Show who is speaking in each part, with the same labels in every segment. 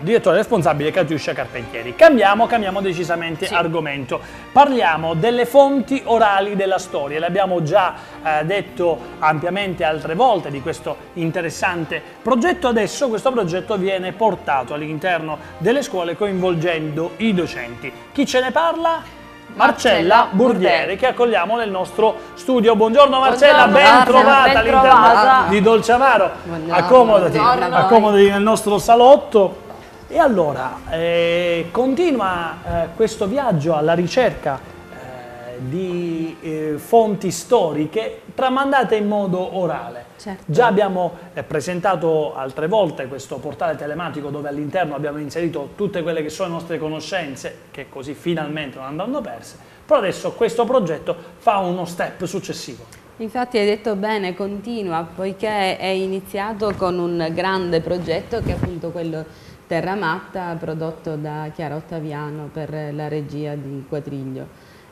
Speaker 1: direttore responsabile Catiuscia Carpentieri. Cambiamo, cambiamo decisamente sì. argomento. Parliamo delle fonti orali della storia. L'abbiamo già eh, detto ampiamente altre volte di questo interessante progetto. Adesso questo progetto viene portato all'interno delle scuole coinvolgendo i docenti. Chi ce ne parla? Marcella Burdieri che accogliamo nel nostro studio. Buongiorno Marcella, Buongiorno, ben trovata all'interno di Dolciamaro. Accomodati, accomodati nel nostro salotto. E allora, eh, continua eh, questo viaggio alla ricerca eh, di eh, fonti storiche tramandate in modo orale. Certo. Già abbiamo eh, presentato altre volte questo portale telematico dove all'interno abbiamo inserito tutte quelle che sono le nostre conoscenze, che così finalmente non andranno perse, però adesso questo progetto fa uno step successivo.
Speaker 2: Infatti hai detto bene, continua, poiché è iniziato con un grande progetto che è appunto quello Terra Matta prodotto da Chiara Ottaviano per la regia di Quadriglio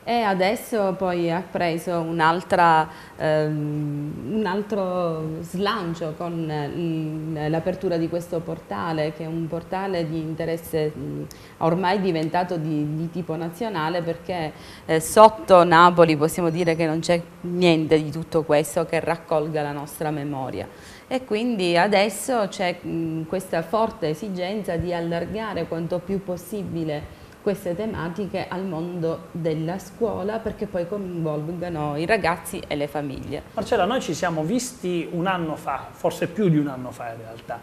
Speaker 2: e adesso poi ha preso un, ehm, un altro slancio con l'apertura di questo portale che è un portale di interesse ormai diventato di, di tipo nazionale perché eh, sotto Napoli possiamo dire che non c'è niente di tutto questo che raccolga la nostra memoria. E quindi adesso c'è questa forte esigenza di allargare quanto più possibile queste tematiche al mondo della scuola perché poi coinvolgano i ragazzi e le famiglie.
Speaker 1: Marcella, noi ci siamo visti un anno fa, forse più di un anno fa in realtà.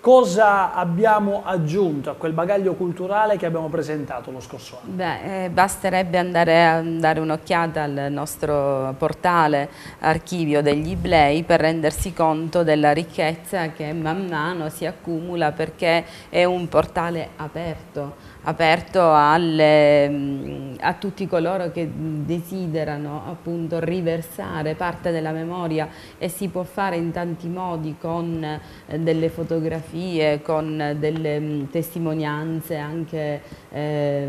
Speaker 1: Cosa abbiamo aggiunto a quel bagaglio culturale che abbiamo presentato lo scorso anno?
Speaker 2: Beh, eh, basterebbe andare a dare un'occhiata al nostro portale archivio degli Iblei per rendersi conto della ricchezza che man mano si accumula perché è un portale aperto aperto alle, mm, a tutti coloro che desiderano appunto riversare parte della memoria e si può fare in tanti modi con eh, delle fotografie, con delle mm, testimonianze anche eh,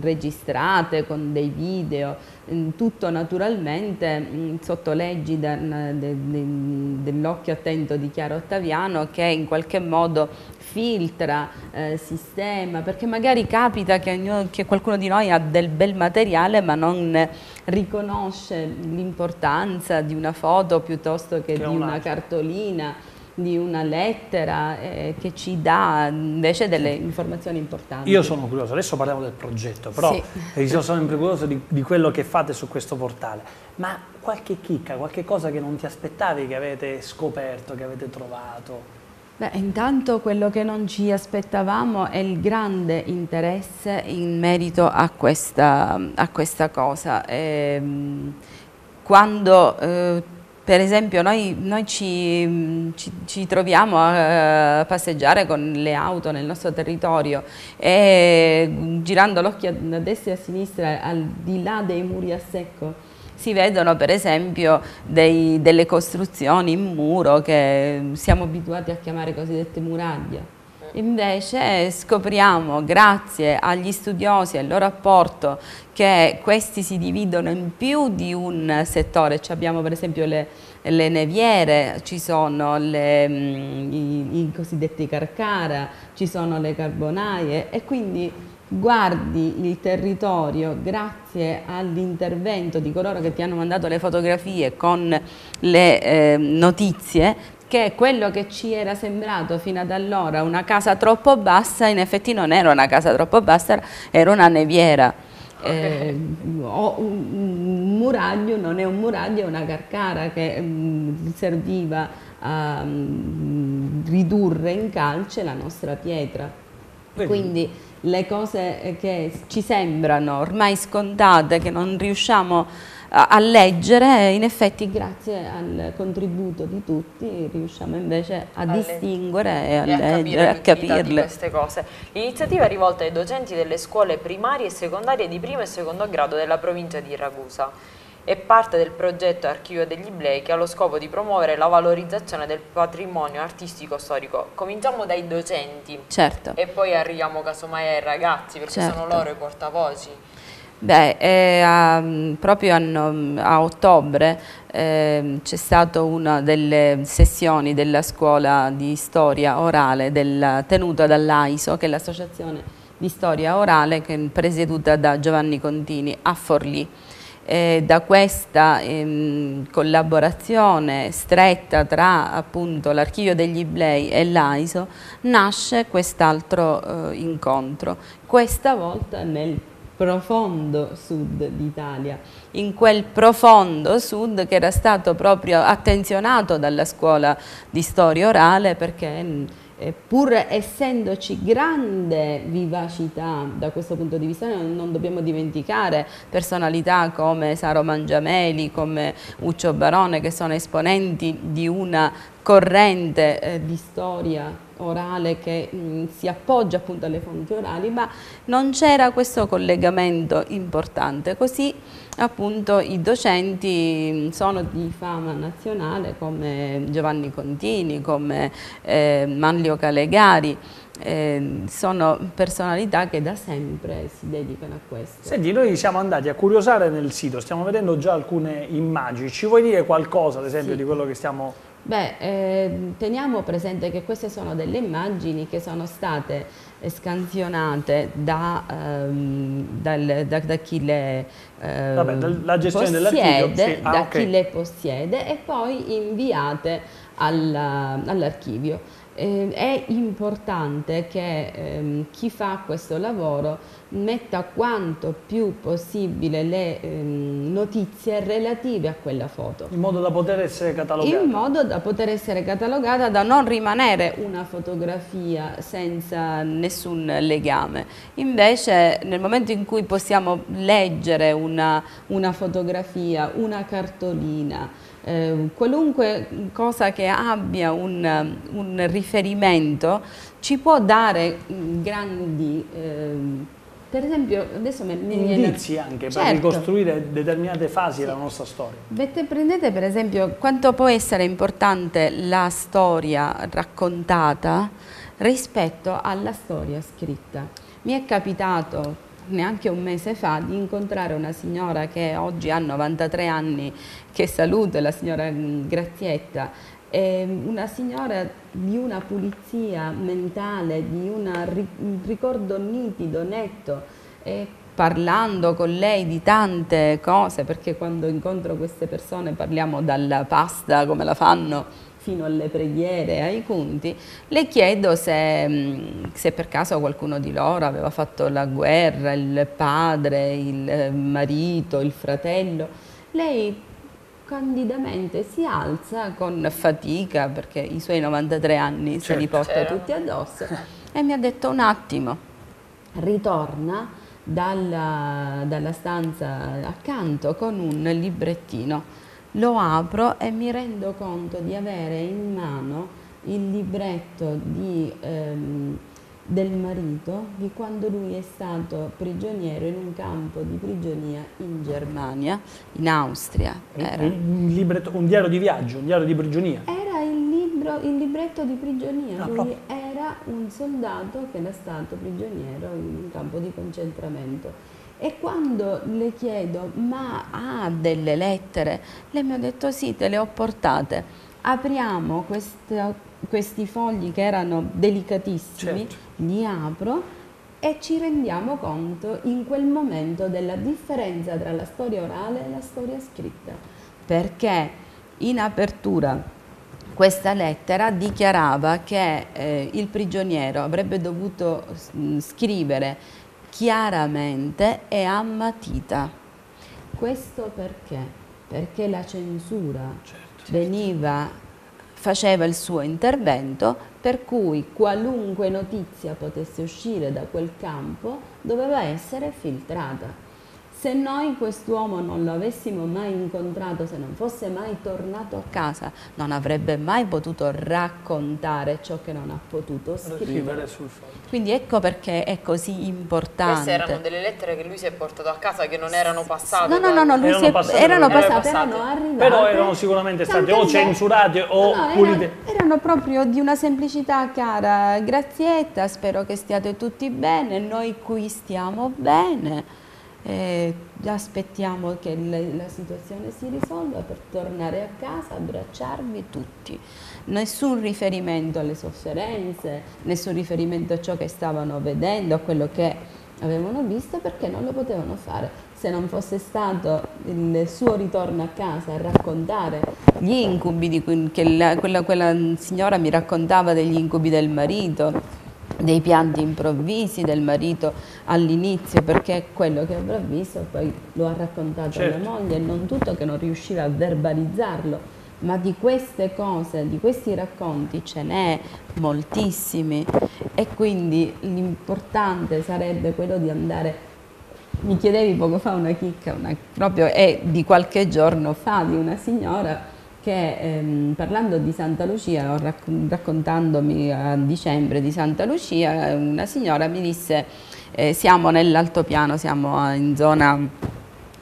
Speaker 2: registrate, con dei video, mm, tutto naturalmente sotto l'egida dell'occhio attento di Chiaro Ottaviano che in qualche modo filtra, eh, sistema, perché magari capita che, che, qualcuno di noi ha del bel materiale ma non riconosce l'importanza di una foto piuttosto che, che di una cartolina di una lettera eh, che ci dà invece delle informazioni importanti.
Speaker 1: Io sono curioso, adesso parliamo del progetto, però sì. io sono sempre curioso di, di, quello che fate su questo portale, ma qualche chicca, qualche cosa che non ti aspettavi, che avete scoperto, che avete trovato?
Speaker 2: Beh, intanto quello che non ci aspettavamo è il grande interesse in merito a questa, a questa cosa. E, ehm, quando eh, per esempio noi, noi ci, ci, ci, troviamo a, passeggiare con le auto nel nostro territorio e girando l'occhio a destra e a sinistra al di là dei muri a secco si vedono per esempio dei, delle costruzioni in muro che siamo abituati a chiamare cosiddette muraglie. Invece scopriamo, grazie agli studiosi e al loro apporto, che questi si dividono in più di un settore. Ci abbiamo per esempio le, le neviere, ci sono le, mm, i, i cosiddetti carcara, ci sono le carbonaie e quindi guardi il territorio grazie all'intervento di coloro che ti hanno mandato le fotografie con le eh, notizie che quello che ci era sembrato fino ad allora una casa troppo bassa in effetti non era una casa troppo bassa, era una neviera. Eh, un muraglio non è un muraglio, è una carcara che mh, mm, serviva a mh, mm, ridurre in calce la nostra pietra. Quindi le cose che ci sembrano ormai scontate, che non riusciamo a leggere, in effetti grazie al contributo di tutti riusciamo invece a, a distinguere e a, e a leggere, a capirle.
Speaker 3: queste cose. L'iniziativa è rivolta ai docenti delle scuole primarie e secondarie di primo e secondo grado della provincia di Ragusa è parte del progetto Archivio degli Iblei che ha lo scopo di promuovere la valorizzazione del patrimonio artistico storico. Cominciamo dai docenti
Speaker 2: certo.
Speaker 3: e poi arriviamo casomai ai ragazzi perché certo. sono loro i portavoci.
Speaker 2: Beh, eh, a, proprio a, a ottobre eh, c'è stata una delle sessioni della scuola di storia orale del, tenuta dall'AISO, che è l'associazione di storia orale che è presieduta da Giovanni Contini a Forlì. Eh, da questa ehm, collaborazione stretta tra l'Archivio degli Iblei e l'AISO nasce quest'altro eh, incontro, questa volta nel profondo sud d'Italia, in quel profondo sud che era stato proprio attenzionato dalla scuola di storia orale perché eh, pur essendoci grande vivacità da questo punto di vista, non, dobbiamo dimenticare personalità come Saro Mangiameli, come Uccio Barone, che sono esponenti di una corrente eh, di storia orale che mh, mm, si appoggia appunto alle fonti orali, ma non c'era questo collegamento importante, così appunto i docenti mm, sono di fama nazionale come Giovanni Contini, come eh, Manlio Calegari, eh, sono personalità che da sempre si dedicano a questo.
Speaker 1: Senti, noi siamo andati a curiosare nel sito, stiamo vedendo già alcune immagini, ci vuoi dire qualcosa ad esempio sì. di quello che stiamo
Speaker 2: Beh, eh, teniamo presente che queste sono delle immagini che sono state scansionate da, ehm, dal, da, da chi le eh, Vabbè, possiede, sì. ah, da okay. chi le possiede e poi inviate all'archivio. All eh, è importante che ehm, chi fa questo lavoro metta quanto più possibile le ehm, notizie relative a quella foto.
Speaker 1: In modo da poter essere catalogata.
Speaker 2: In modo da poter essere catalogata, da non rimanere una fotografia senza nessun legame. Invece nel momento in cui possiamo leggere una, una fotografia, una cartolina, eh, qualunque cosa che abbia un, un, riferimento ci può dare grandi... Eh, per esempio, adesso mi,
Speaker 1: indizi viene... anche certo. per ricostruire determinate fasi sì. della nostra storia.
Speaker 2: Vete, prendete per esempio quanto può essere importante la storia raccontata rispetto alla storia scritta. Mi è capitato neanche un mese fa di incontrare una signora che oggi ha 93 anni, che saluto, la signora Grazietta, una signora di una pulizia mentale, di un ricordo nitido, netto, e parlando con lei di tante cose, perché quando incontro queste persone parliamo dalla pasta, come la fanno, fino alle preghiere, ai punti, le chiedo se, mm, se, per caso qualcuno di loro aveva fatto la guerra, il padre, il eh, marito, il fratello. Lei candidamente si alza con fatica, perché i suoi 93 anni certo. se li certo. porta certo. tutti addosso, e mi ha detto un attimo, ritorna dalla, dalla stanza accanto con un librettino lo apro e mi rendo conto di avere in mano il libretto di, ehm, del marito di quando lui è stato prigioniero in un campo di prigionia in Germania, in Austria.
Speaker 1: Era. Un, libretto, un diario di viaggio, un diario di prigionia?
Speaker 2: Era il, libro, il libretto di prigionia, ah, lui era un soldato che era stato prigioniero in un campo di concentramento e quando le chiedo, ma ha delle lettere? Lei mi ha detto sì, te le ho portate. Apriamo queste, questi fogli che erano delicatissimi, certo. li apro e ci rendiamo conto in quel momento della differenza tra la storia orale e la storia scritta. Perché in apertura questa lettera dichiarava che eh, il prigioniero avrebbe dovuto mh, scrivere chiaramente e a matita. Questo perché? Perché la censura certo. veniva, faceva il suo intervento, per cui qualunque notizia potesse uscire da quel campo doveva essere filtrata. Se noi quest'uomo non lo avessimo mai incontrato, se non fosse mai tornato a casa, non avrebbe mai potuto raccontare ciò che non ha potuto scrivere. sul Quindi ecco perché è così importante.
Speaker 3: Queste erano delle lettere che lui si è portato a casa che non erano passate.
Speaker 2: No, no, no, no erano, è, passate, erano, passate, erano arrivate.
Speaker 1: Però erano sicuramente state o censurate o no, pulite.
Speaker 2: Erano, erano proprio di una semplicità cara. Grazietta, spero che stiate tutti bene, noi qui stiamo bene eh, aspettiamo che le, la situazione si risolva per tornare a casa, abbracciarvi tutti. Nessun riferimento alle sofferenze, nessun riferimento a ciò che stavano vedendo, a quello che avevano visto perché non lo potevano fare. Se non fosse stato il suo ritorno a casa a raccontare gli incubi di cui, che la, quella, quella signora mi raccontava degli incubi del marito, dei pianti improvvisi del marito all'inizio perché è quello che avrà visto poi lo ha raccontato certo. alla moglie e non tutto che non riusciva a verbalizzarlo ma di queste cose, di questi racconti ce n'è moltissimi e quindi l'importante sarebbe quello di andare mi chiedevi poco fa una chicca, una, proprio è di qualche giorno fa di una signora che ehm, parlando di Santa Lucia, racc raccontandomi a dicembre di Santa Lucia, una signora mi disse eh, siamo nell'altopiano, siamo in zona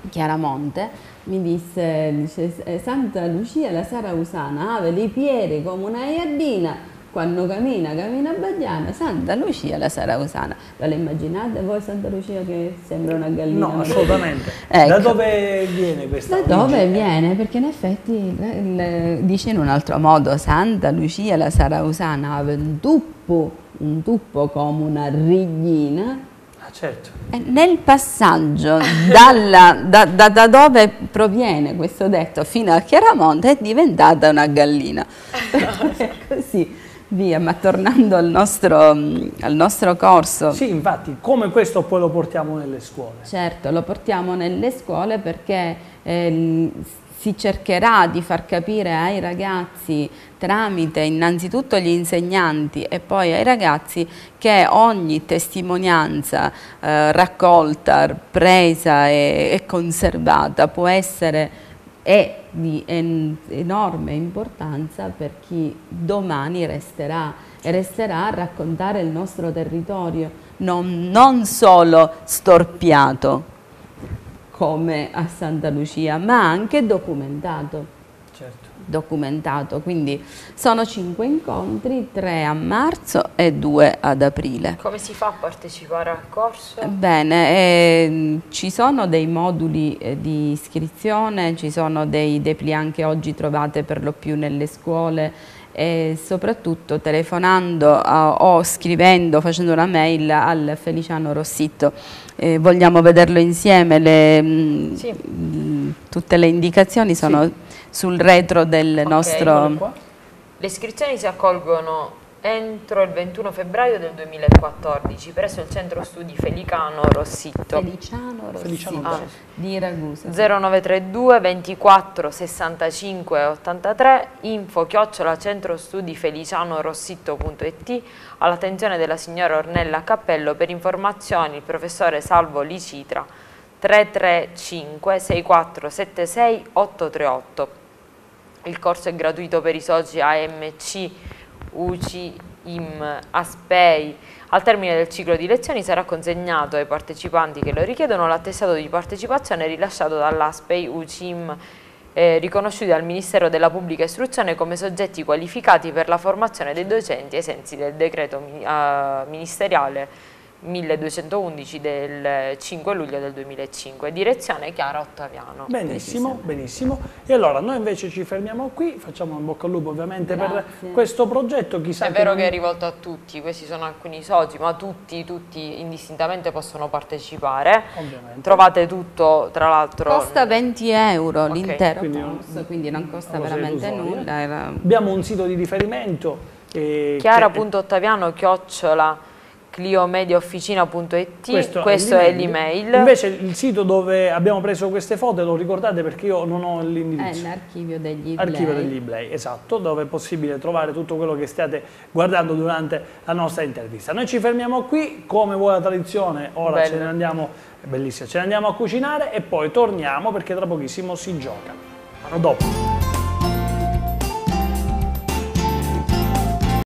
Speaker 2: Chiaramonte, mi disse, dice, eh, Santa Lucia la Sarausana, ave le piede come una iardina, quando cammina, cammina Bagliana, Santa Lucia la Sarausana. Ve la immaginate voi Santa Lucia che sembra una gallina?
Speaker 1: No, assolutamente. ecco. Da dove viene questa
Speaker 2: Da dove viene? Perché in effetti le, dice in un altro modo, Santa Lucia la Sarausana aveva un tuppo, un tuppo come una righina,
Speaker 1: Ah, certo.
Speaker 2: Nel passaggio dalla, da, da, da, dove proviene questo detto fino a Chiaramonte è diventata una gallina. Così via, ma tornando al nostro, al nostro, corso.
Speaker 1: Sì, infatti, come questo poi lo portiamo nelle scuole?
Speaker 2: Certo, lo portiamo nelle scuole perché eh, si cercherà di far capire ai ragazzi tramite innanzitutto gli insegnanti e poi ai ragazzi che ogni testimonianza eh, raccolta, presa e, e conservata può essere è di enorme importanza per chi domani resterà e resterà a raccontare il nostro territorio, non, non solo storpiato come a Santa Lucia, ma anche documentato. Documentato, quindi sono cinque incontri, tre a marzo e due ad aprile.
Speaker 3: Come si fa a partecipare al corso?
Speaker 2: Bene, eh, ci sono dei moduli eh, di iscrizione, ci sono dei depli che oggi trovate per lo più nelle scuole e soprattutto telefonando a, o scrivendo, facendo una mail al Feliciano Rossitto. Eh, vogliamo vederlo insieme, le, mm, sì. mh, tutte le indicazioni sono sì. Sul retro del okay, nostro...
Speaker 3: Le iscrizioni si accolgono entro il 21 febbraio del 2014 presso il centro studi Felicano Rossitto.
Speaker 2: Feliciano Rossitto ah. di Ragusa.
Speaker 3: 0932 24 65 83 info chiocciola centro studi feliciano rossitto.it all'attenzione della signora Ornella Cappello per informazioni il professore Salvo Licitra 335 6476 838. Il corso è gratuito per i soci AMC UCI, IM, ASPEI. Al termine del ciclo di lezioni sarà consegnato ai partecipanti che lo richiedono l'attestato di partecipazione rilasciato dall'ASPEI, UCIM, eh, riconosciuti dal Ministero della Pubblica Istruzione come soggetti qualificati per la formazione dei docenti ai sensi del decreto eh, ministeriale 1211 del 5 luglio del 2005, direzione Chiara Ottaviano.
Speaker 1: Benissimo, benissimo. E allora noi invece ci fermiamo qui, facciamo un bocca al lupo ovviamente Grazie. per questo progetto. Chissà
Speaker 3: è vero che, che è rivolto a tutti, questi sono alcuni soci, ma tutti, tutti indistintamente possono partecipare.
Speaker 1: Ovviamente.
Speaker 3: Trovate tutto, tra l'altro...
Speaker 2: Costa 20 euro okay. l'intero corso, quindi non costa veramente nulla. Era...
Speaker 1: Abbiamo un sito di riferimento.
Speaker 3: Eh, Chiara.ottaviano chiocciola cliomediaofficina.it questo, questo è l'email.
Speaker 1: invece il sito dove abbiamo preso queste foto lo ricordate perché io non ho l'indirizzo.
Speaker 2: È l'archivio degli
Speaker 1: eBay archivio degli eBay esatto dove è possibile trovare tutto quello che stiate guardando durante la nostra intervista. Noi ci fermiamo qui come vuole la tradizione ora Bello. ce ne andiamo bellissimo ce ne andiamo a cucinare e poi torniamo perché tra pochissimo si gioca. A dopo